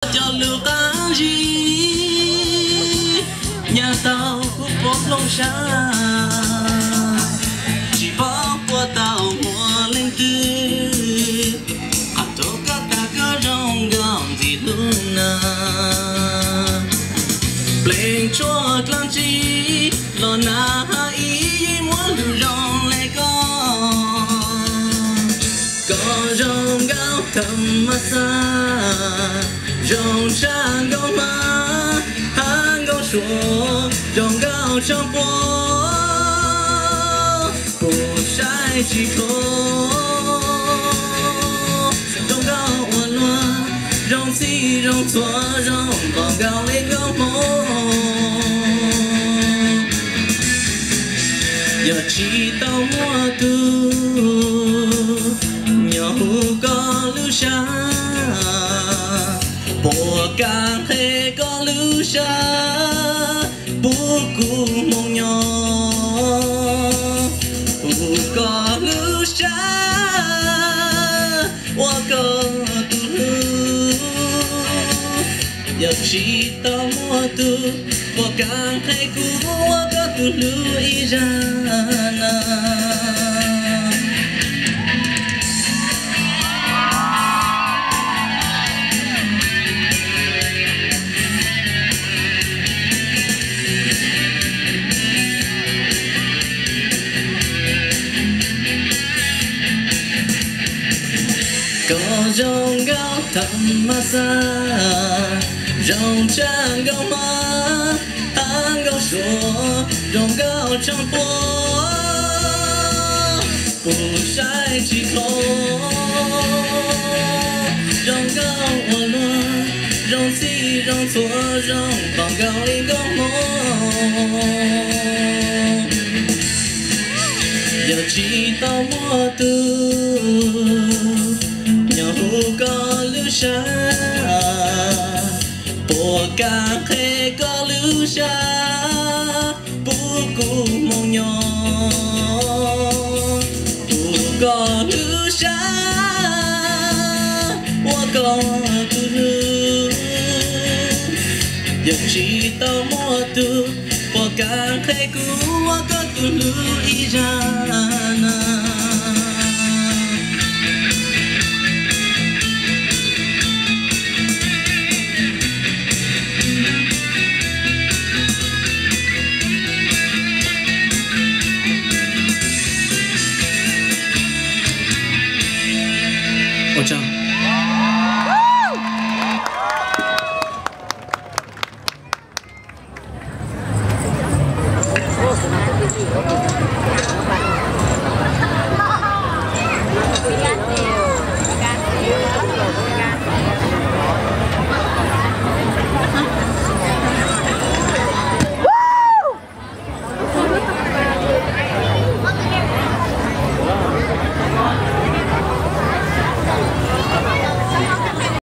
cho lưu ta gì nhà tao cũng có lông xa chỉ bỏ qua tao mùa lên tư à tô cả ta có rong gom gì luôn na lên cho lan chi, lo na ý, muốn lưu rong lại con có rong gạo thầm mà xa rong sang gấu mà hàng gạo rong gạo trong phố bù sai chỉ có rong gạo hoàn loa rong xi rong xóa rong vào gạo lấy gạo mô giờ chỉ tao mua tu nhỏ có lưu xa bộ càng hề có lưu xa, bố cụ mong nhỏ. Bố có lưu xa hoa có tu. Lưu giờ chỉ mua tu hoa có tu lưu ý ra na dòng rong gạo thầm mà xa dòng trang gạo mà hàng gạo số dòng gạo trong phố bù sai chỉ có dòng gạo ở lo dòng xi dòng thua dòng bằng gạo lên gạo mô giờ chỉ tao mua từ cả cà có lưu xa, bố cụ mong nhỏ. Bố có lưu xa qua có tu lưu. Giờ chỉ tao mua từ qua cả phê cũ qua có tu lưu ý ra. Chao, chao.